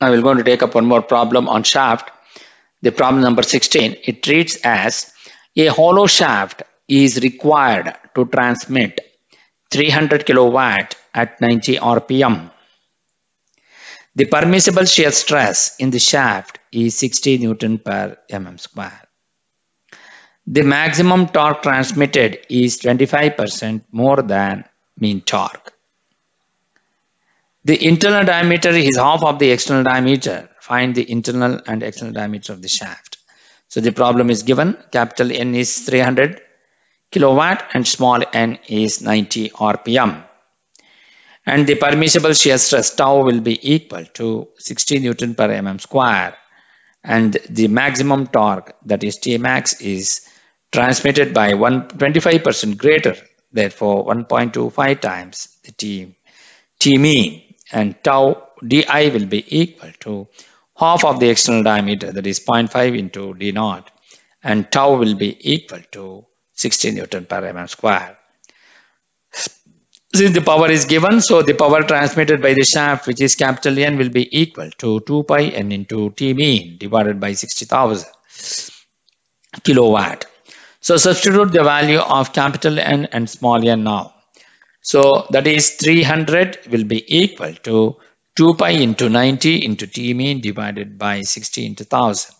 Now we're going to take up one more problem on shaft. The problem number 16, it reads as a hollow shaft is required to transmit 300 kilowatt at 90 RPM. The permissible shear stress in the shaft is 60 Newton per mm square. The maximum torque transmitted is 25% more than mean torque. The internal diameter is half of the external diameter. Find the internal and external diameter of the shaft. So the problem is given. Capital N is 300 kilowatt and small n is 90 RPM. And the permissible shear stress tau will be equal to 60 Newton per mm square. And the maximum torque that is Tmax is transmitted by 125% greater. Therefore 1.25 times the T, T mean and tau di will be equal to half of the external diameter that is 0.5 into d naught and tau will be equal to 60 Newton per mm square. Since the power is given, so the power transmitted by the shaft, which is capital N, will be equal to 2 pi n into T mean divided by 60,000 kilowatt. So substitute the value of capital N and small n now. So that is 300 will be equal to 2 pi into 90 into T mean divided by 60 into 1000.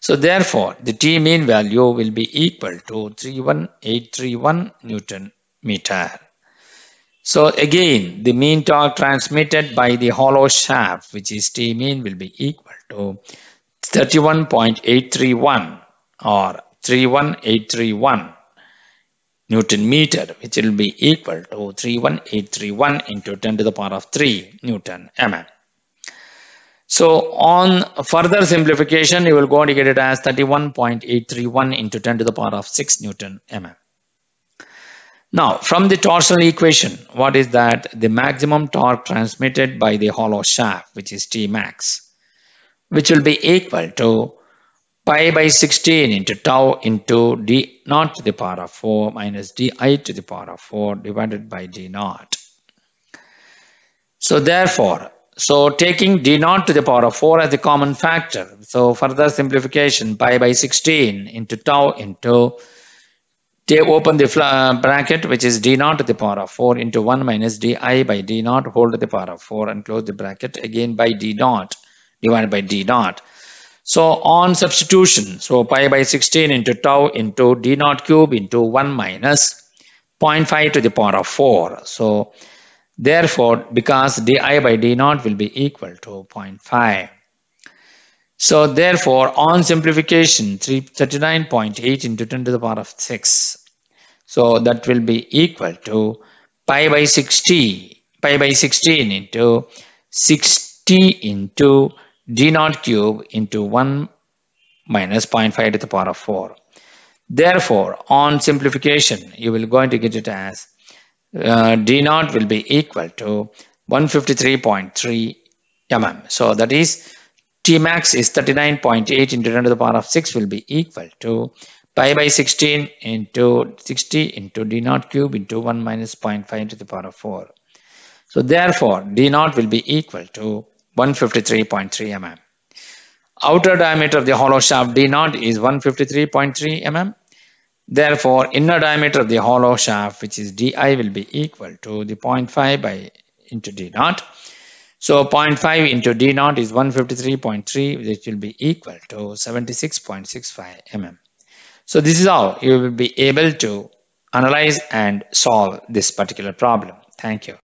So therefore, the T mean value will be equal to 31831 Newton meter. So again, the mean torque transmitted by the hollow shaft, which is T mean, will be equal to 31.831 or 31831 Newton meter, which will be equal to 31831 into 10 to the power of 3 Newton mm. So on further simplification, you will go and get it as 31.831 into 10 to the power of 6 Newton mm. Now, from the torsional equation, what is that? The maximum torque transmitted by the hollow shaft, which is T max, which will be equal to pi by 16 into tau into d naught to the power of 4 minus di to the power of 4 divided by d naught. So therefore, so taking d naught to the power of 4 as the common factor. So further simplification, pi by 16 into tau into, they open the bracket which is d naught to the power of 4 into 1 minus di by d naught whole to the power of 4 and close the bracket again by d naught divided by d naught. So on substitution, so pi by 16 into tau into d naught cube into 1 minus 0.5 to the power of 4. So Therefore, because di by d naught will be equal to 0.5. So therefore, on simplification, 39.8 into 10 to the power of 6. So that will be equal to pi by 60, pi by 16 into 60 into d naught cube into 1 minus 0.5 to the power of 4. Therefore, on simplification, you will going to get it as uh, d naught will be equal to 153.3 mm. So that is T max is 39.8 into 10 to the power of 6 will be equal to pi by 16 into 60 into d naught cube into 1 minus 0.5 to the power of 4. So therefore d naught will be equal to 153.3 mm. Outer diameter of the hollow shaft d naught is 153.3 mm Therefore, inner diameter of the hollow shaft, which is di, will be equal to the 0.5 by into d naught. So 0.5 into d naught is 153.3, which will be equal to 76.65 mm. So this is how you will be able to analyze and solve this particular problem. Thank you.